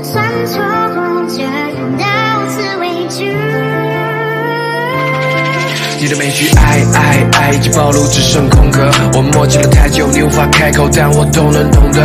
就算错过这样到此为止。你的每句爱爱爱已经暴露只剩空壳我默契了太久你无法开口但我都能懂得。